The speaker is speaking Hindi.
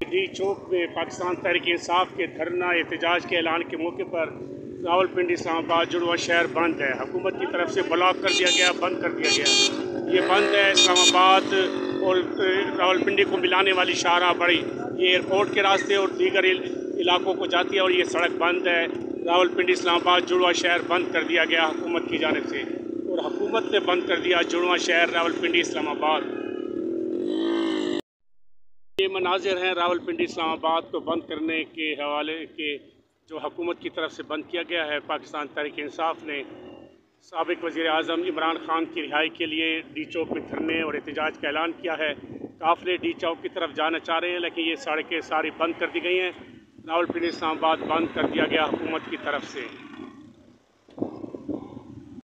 डी चौक में पाकिस्तान तहरीक इंसाफ के धरना एहतजाज के ऐलान के मौके पर रावलपिंडी इस्लामाबाद जुड़वा शहर बंद है। हुकूमत की तरफ़ से ब्लॉक कर दिया गया, बंद कर दिया गया। ये बंद है, इस्लामाबाद और रावलपिंडी को मिलाने वाली शाहरा बड़ी। ये एयरपोर्ट के रास्ते और दीगर इलाकों को जाती है और ये सड़क बंद है। रावलपिंडी इस्लामाबाद जुड़वा शहर बंद कर दिया गया हुकूमत की जानब से। और हुकूमत ने बंद कर दिया जुड़वा शहर रावलपिंडी इस्लामाबाद। मनाजिर हैं रावलपिंडी इस्लामाबाद को बंद करने के हवाले के जो हुकूमत की तरफ़ से बंद किया गया है। पाकिस्तान तहरीक इंसाफ ने सबक वज़ी अजम इमरान खान की रिहाई के लिए डी चौक में धरने और एहतजाज का ऐलान किया है। काफ़िले डी चौक की तरफ़ जाना चाह रहे हैं, लेकिन ये सड़कें सारी बंद कर दी गई हैं। रावलपिंडी इस्लामाबाद बंद कर दिया गया हुकूमत की तरफ़ से।